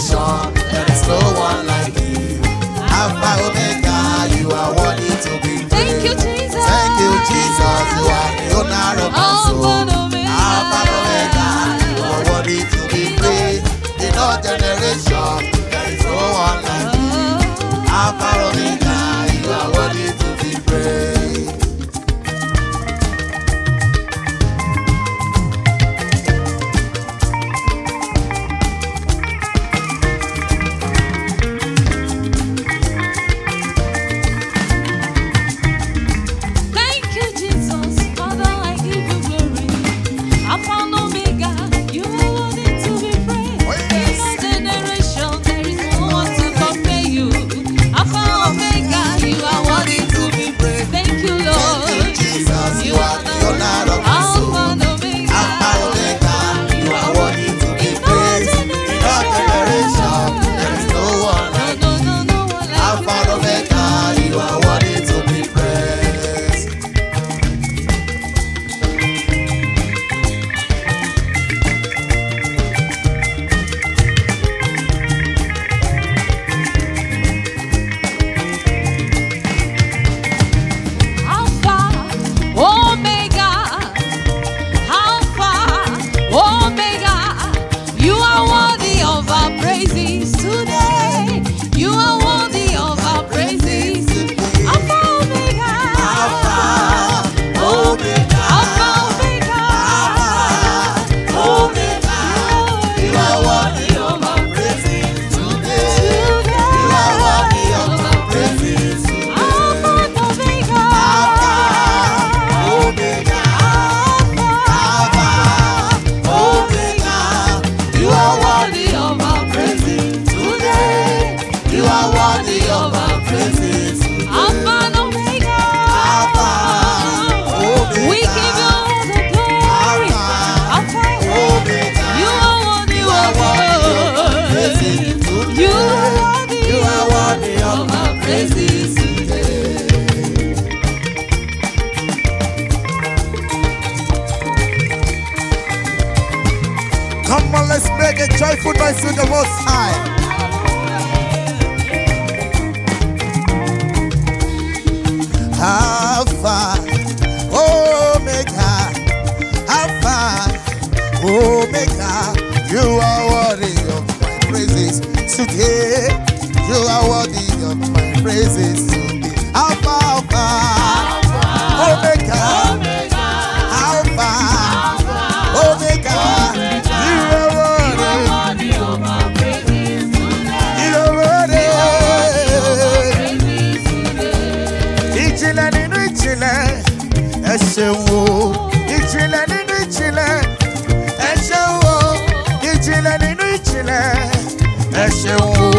there is no one like you Alpha Omega you are worthy to be praised thank you Jesus thank you Jesus you are the owner of my soul you are worthy to be praised generation there is no one like you crazy. Come on, let's make a joyful noise with the Most High. Alpha, Omega, Alpha, Omega, you are worthy of my praises today. You are worthy of my praises ẹ ṣeun o ìjìnlẹ̀ nínú ìjìnlẹ̀ ẹ ṣeun o ìjìnlẹ̀ nínú ìjìnlẹ̀ ẹ ṣeun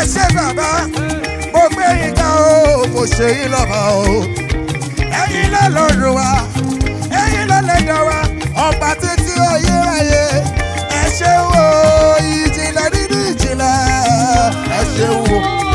ẹ ṣé bàbá mo gbé yín ga o kò ṣe yín lọ́ba o ẹ̀yin lọ́lọ́run wa ẹ̀yin lọ́lẹ́dá wa ọba títí ayérayé ẹ ṣé wo ìjìnlẹ̀ nínú ìjìnlẹ̀ ẹ ṣé wo.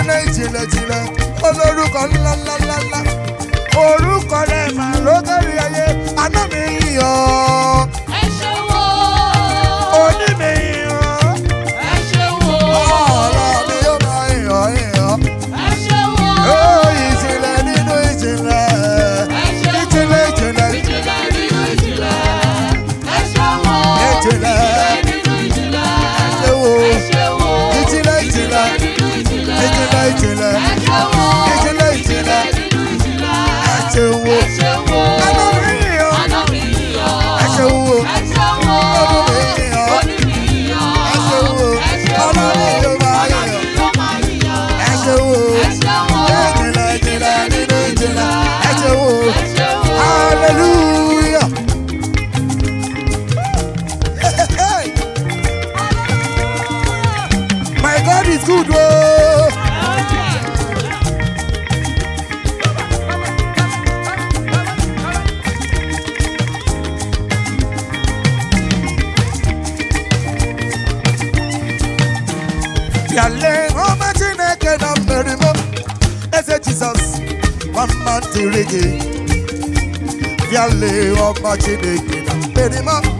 nínú ìjìnlẹ̀jìnlẹ̀ olórúkọ ńláńláńlá. is good o. Yale ọma Chineke na mmerimo eze Jizọs nwamma ntiri gị. Yale ọma Chineke na mmerimo.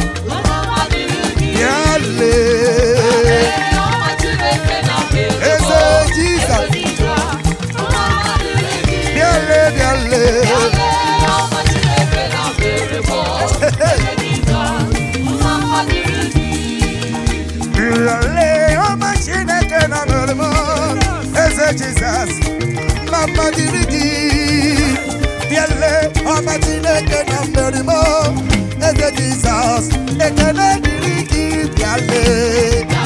Jesus mama n'ọma dịrị gị biele ọma Chineke na mmerime eze Jesus ekele dịrị gị biele